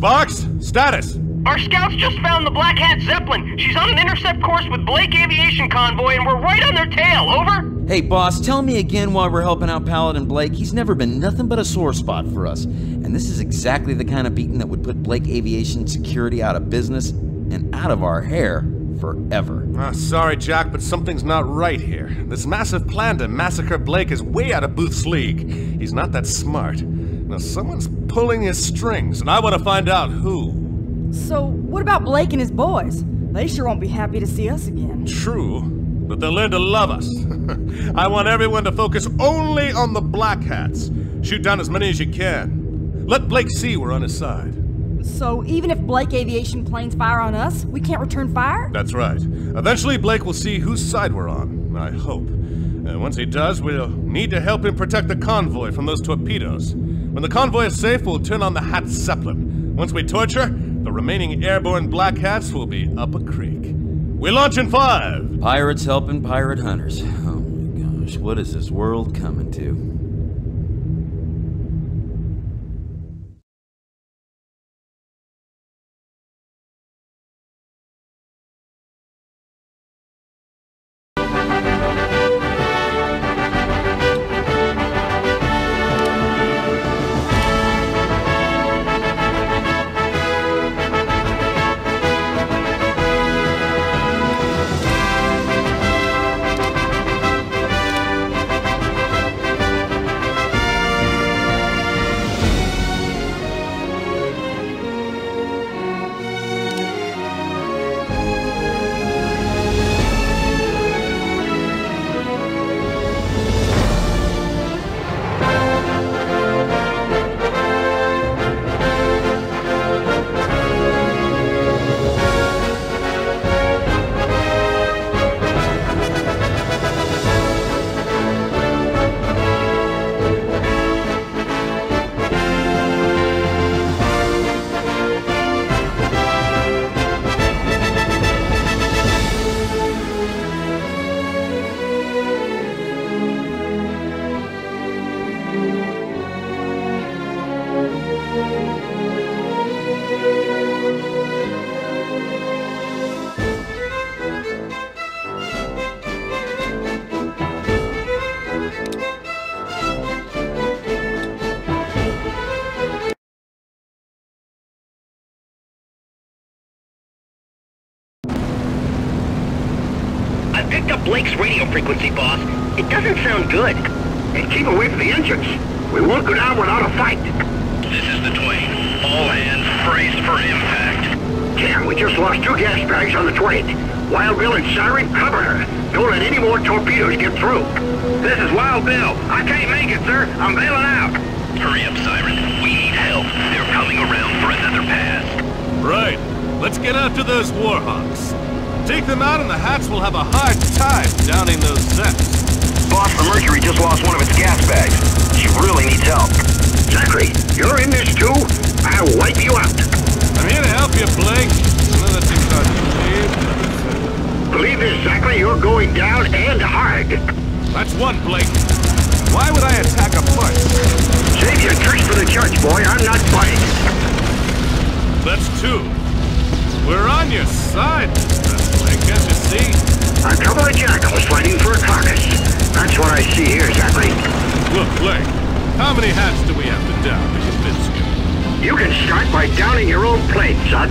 Sparks, status. Our scouts just found the Black Hat Zeppelin. She's on an intercept course with Blake Aviation Convoy, and we're right on their tail. Over? Hey, boss, tell me again why we're helping out Paladin Blake. He's never been nothing but a sore spot for us. And this is exactly the kind of beating that would put Blake Aviation Security out of business and out of our hair forever. Ah, sorry, Jack, but something's not right here. This massive plan to massacre Blake is way out of Booth's league. He's not that smart. Now, someone's pulling his strings, and I want to find out who. So, what about Blake and his boys? They sure won't be happy to see us again. True, but they'll learn to love us. I want everyone to focus only on the Black Hats. Shoot down as many as you can. Let Blake see we're on his side. So, even if Blake Aviation planes fire on us, we can't return fire? That's right. Eventually, Blake will see whose side we're on, I hope. And once he does, we'll need to help him protect the convoy from those torpedoes. When the convoy is safe, we'll turn on the Hat Zeppelin. Once we torture, the remaining airborne Black Hats will be up a creek. We launch in five! Pirates helping pirate hunters. Oh my gosh, what is this world coming to? Blake's radio frequency, boss. It doesn't sound good. And keep away from the entrance. We won't go down without a fight. This is the Twain. All hands braced for impact. Damn, we just lost two gas bags on the Twain. Wild Bill and Siren, cover her. Don't let any more torpedoes get through. This is Wild Bill. I can't make it, sir. I'm bailing out. Hurry up, Siren. We need help. They're coming around for another pass. Right. Let's get after those Warhawks. Take them out and the Hats will have a hard time downing those Zeps. Boss, the Mercury just lost one of its gas bags. She really needs help. Zachary, you're in this too? I'll wipe you out. I'm here to help you, Blake. Know that seems hard to believe. Believe this, Zachary, you're going down and hard. That's one, Blake. Why would I attack a foot? Save your tricks for the church, boy. I'm not buying. That's two. We're on your side, Blake, can't see? A couple of jackals fighting for a carcass. That's what I see here, Zachary. Look, Blake, how many hats do we have to down to convince you? You can start by downing your own plane, son.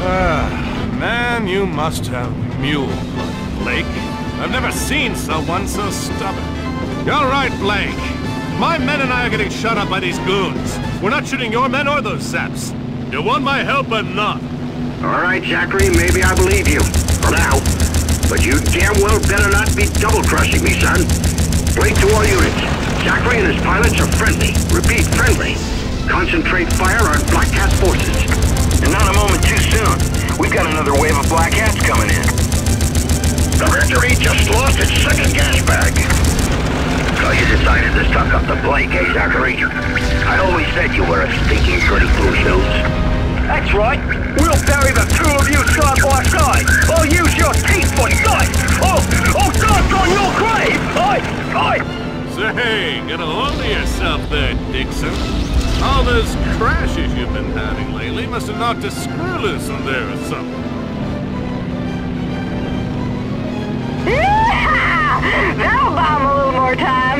Ah, man, you must have mule blood, Blake. I've never seen someone so stubborn. You're right, Blake. My men and I are getting shot up by these goons. We're not shooting your men or those saps. You want my help or not? All right, Zachary, maybe I believe you. For now. But you damn well better not be double-crossing me, son. Break to all units. Zachary and his pilots are friendly. Repeat, friendly. Concentrate fire on Black Hat forces. And not a moment too soon. We've got another wave of Black Hats coming in. The Mercury just lost its second gas bag. So you decided to suck up the Blake, eh, Zachary? I always said you were a stinking goody blue shoes. That's right. We'll bury the two of you side by side. I'll use your teeth for dice. Oh, oh, dance on your grave. I, I. Say, get a hold of yourself there, Dixon. All those crashes you've been having lately must have knocked a screw loose in there or something. That'll buy 'em a little more time.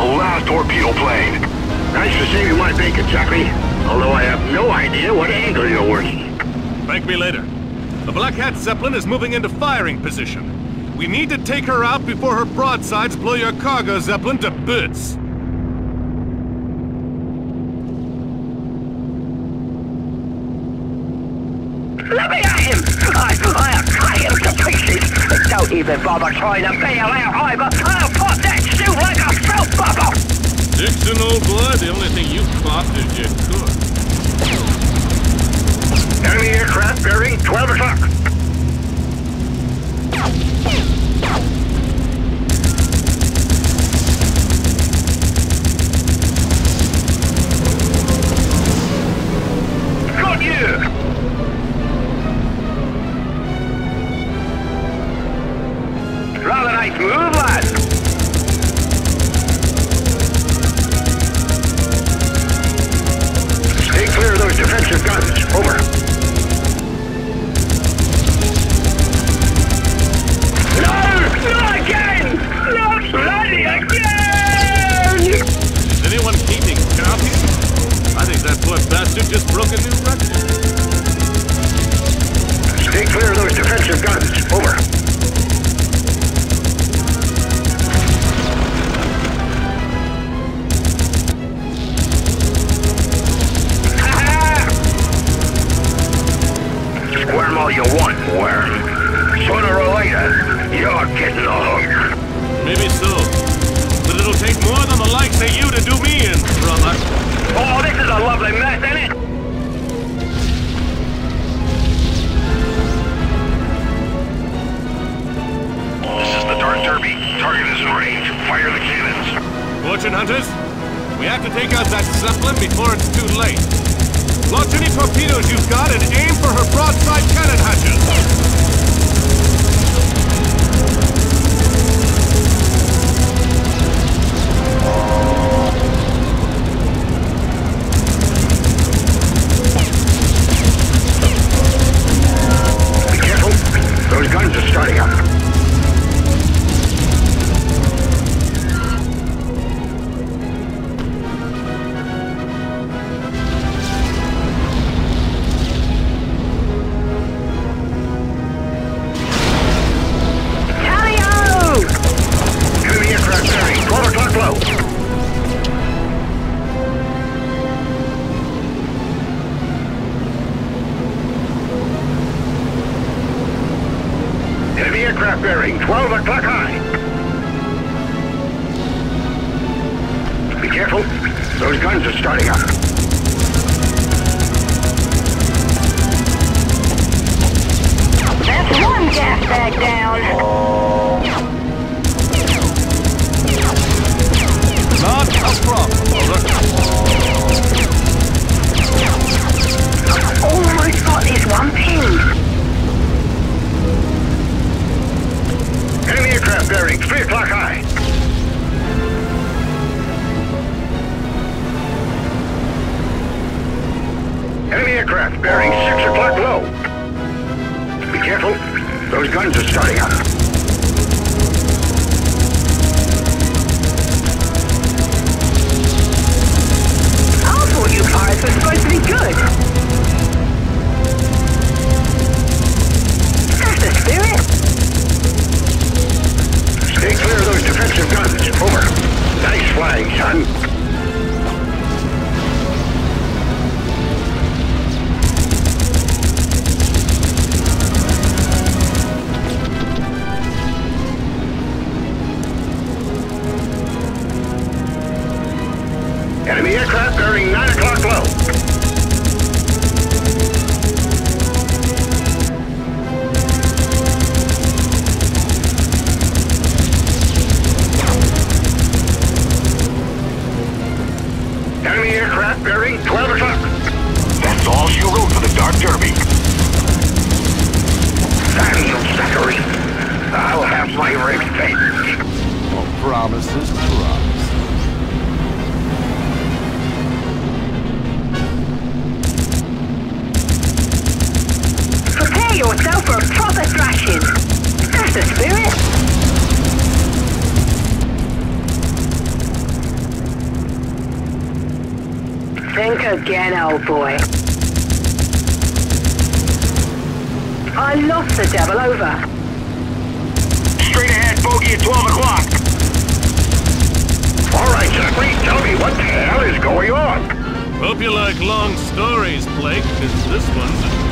The last torpedo plane. Nice to see you my bacon, Zachary. Although I have no idea what angle you're working. Thank me later. The Black Hat Zeppelin is moving into firing position. We need to take her out before her broadsides blow your cargo Zeppelin to bits. Let me at him! I, I'll cut him to pieces! Don't even bother trying to bail out either! I'll pop that stew like a soap bubble! Dixon, old boy, the only thing you caught is your cook. Enemy aircraft bearing 12 o'clock. Lovely mess, isn't it? This is the Dark Derby. Target is in range. Fire the cannons. Fortune hunters, we have to take out that Zeppelin before it's too late. Launch any torpedoes you've got and aim for her broadside cannon hatches. Aircraft bearing 12 o'clock high. Be careful. Those guns are starting up. That's one gas bag down. Not a problem, Guns are starting up. Yourself for a proper thrashing. That's the spirit. Think again, old boy. I lost the devil over. Straight ahead, bogey at 12 o'clock. All right, Zachary, tell me what the hell is going on. Hope you like long stories, Blake, because this one's a